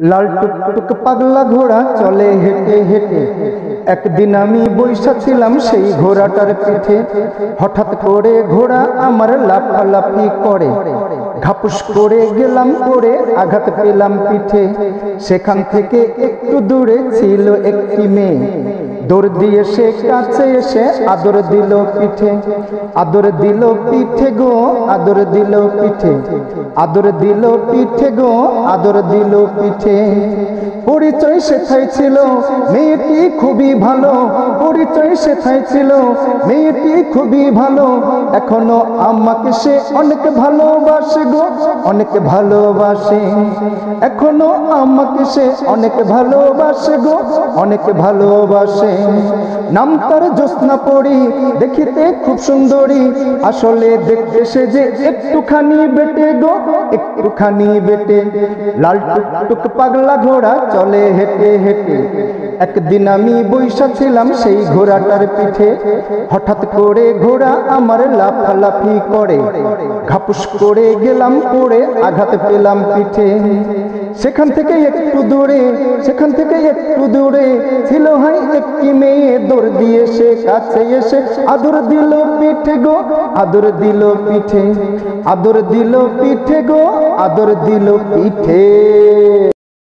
লাল টুকটুক পাগলা ঘোড়া চলে হেঁটে হেঁটে। একদিন আমি বৈশা ছিলাম সেই ঘোড়াটার পিঠে। হঠাৎ করে ঘোড়া আমার লাফালাফি করে। ঘাপুস করে গেলাম, করে আঘাত পেলাম পিঠে। সেখান থেকে একটু দূরে ছিল একটি মেয়ে। দৌড় দিয়ে সে কাছে এসে আদর দিল পিঠে। আদর দিল পিঠে গো, আদর দিল পিঠে। আদর দিল পিঠে গো, আদর দিল পিঠে। পরিচয় সেথায় ছিল। মেয়েটি খুবই ভালো। পরিচয় সেথায় ছিল। মেয়েটি খুবই ভালো। এখনও আমাকে সে অনেক ভালোবাসে গো, অনেক ভালোবাসে। এখনও আমাকে সে অনেক ভালোবাসে গো, অনেক ভালোবাসে। নাম তার জ্যোৎস্না পড়ি দেখিতে খুব সুন্দরী। আসলে দেখতে সে যে একটুখানি বেটে গো, একটুখানি বেটে। লাল টুকটুক পাগলা ঘোড়া চলে হেঁটে হেঁটে। একদিন আমি বৈশা ছিলাম সেই ঘোড়াটার পিঠে। হঠাৎ করে ঘোড়া আমার লাফালাফি করে। ঘাপুস করে গেলাম, পড়ে আঘাত পেলাম পিঠে। সেখান থেকে একটু দূরে, সেখান থেকে একটু দূরে ছিল হাই একটি মেয়ে। দৌড় দিয়ে সে কাছে এসে আদর দিল পিঠে গো, আদর দিল পিঠে। আদর দিল পিঠে গো, আদর দিল পিঠে।